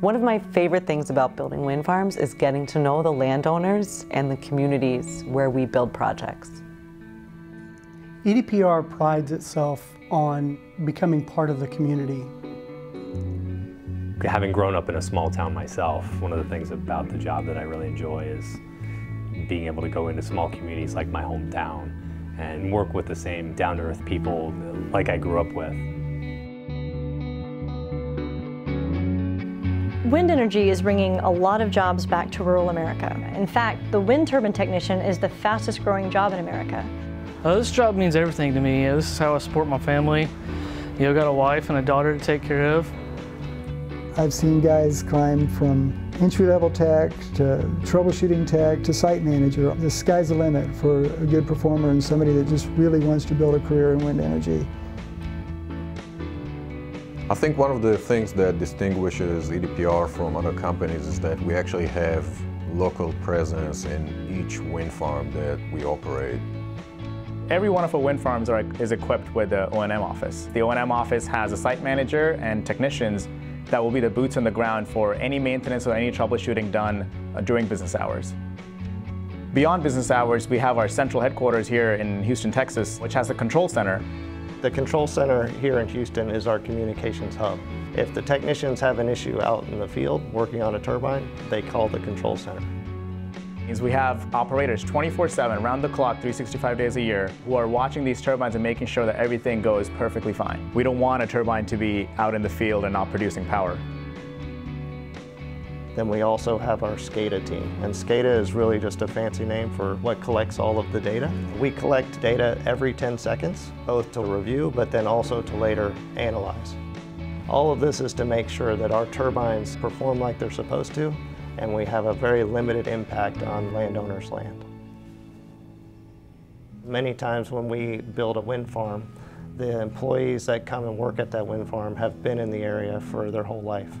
One of my favorite things about building wind farms is getting to know the landowners and the communities where we build projects. EDPR prides itself on becoming part of the community. Having grown up in a small town myself, one of the things about the job that I really enjoy is being able to go into small communities like my hometown and work with the same down-to-earth people like I grew up with. Wind energy is bringing a lot of jobs back to rural America. In fact, the wind turbine technician is the fastest growing job in America. Uh, this job means everything to me. This is how I support my family. You know, got a wife and a daughter to take care of. I've seen guys climb from entry-level tech to troubleshooting tech to site manager. The sky's the limit for a good performer and somebody that just really wants to build a career in wind energy. I think one of the things that distinguishes EDPR from other companies is that we actually have local presence in each wind farm that we operate. Every one of our wind farms are, is equipped with the O&M office. The O&M office has a site manager and technicians that will be the boots on the ground for any maintenance or any troubleshooting done uh, during business hours. Beyond business hours, we have our central headquarters here in Houston, Texas, which has a control center the control center here in Houston is our communications hub. If the technicians have an issue out in the field working on a turbine, they call the control center. Means We have operators 24-7, round the clock, 365 days a year, who are watching these turbines and making sure that everything goes perfectly fine. We don't want a turbine to be out in the field and not producing power. Then we also have our SCADA team. And SCADA is really just a fancy name for what collects all of the data. We collect data every 10 seconds, both to review, but then also to later analyze. All of this is to make sure that our turbines perform like they're supposed to, and we have a very limited impact on landowners' land. Many times when we build a wind farm, the employees that come and work at that wind farm have been in the area for their whole life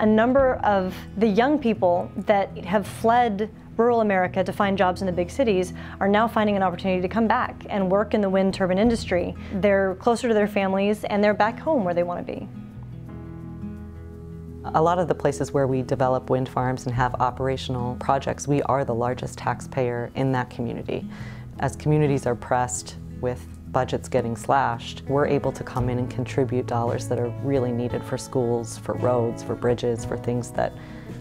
a number of the young people that have fled rural America to find jobs in the big cities are now finding an opportunity to come back and work in the wind turbine industry. They're closer to their families and they're back home where they want to be. A lot of the places where we develop wind farms and have operational projects, we are the largest taxpayer in that community. As communities are pressed with budget's getting slashed, we're able to come in and contribute dollars that are really needed for schools, for roads, for bridges, for things that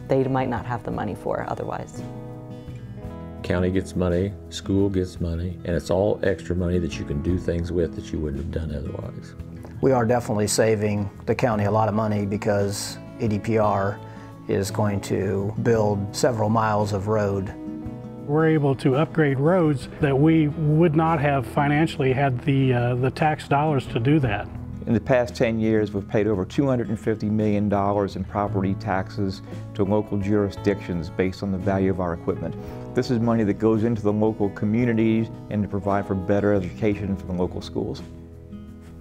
they might not have the money for otherwise. County gets money, school gets money, and it's all extra money that you can do things with that you wouldn't have done otherwise. We are definitely saving the county a lot of money because EDPR is going to build several miles of road we're able to upgrade roads that we would not have financially had the, uh, the tax dollars to do that. In the past 10 years, we've paid over $250 million in property taxes to local jurisdictions based on the value of our equipment. This is money that goes into the local communities and to provide for better education for the local schools.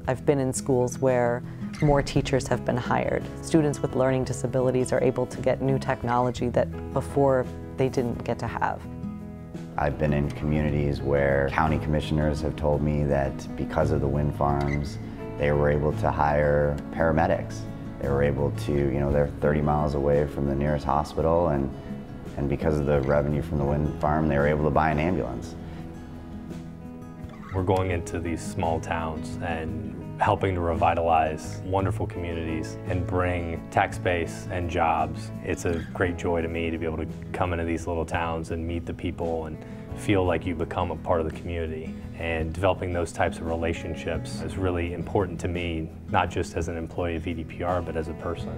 I've been in schools where more teachers have been hired. Students with learning disabilities are able to get new technology that before they didn't get to have. I've been in communities where county commissioners have told me that because of the wind farms, they were able to hire paramedics. They were able to, you know, they're 30 miles away from the nearest hospital and, and because of the revenue from the wind farm, they were able to buy an ambulance. We're going into these small towns and helping to revitalize wonderful communities and bring tax base and jobs. It's a great joy to me to be able to come into these little towns and meet the people and feel like you become a part of the community. And developing those types of relationships is really important to me, not just as an employee of EDPR, but as a person.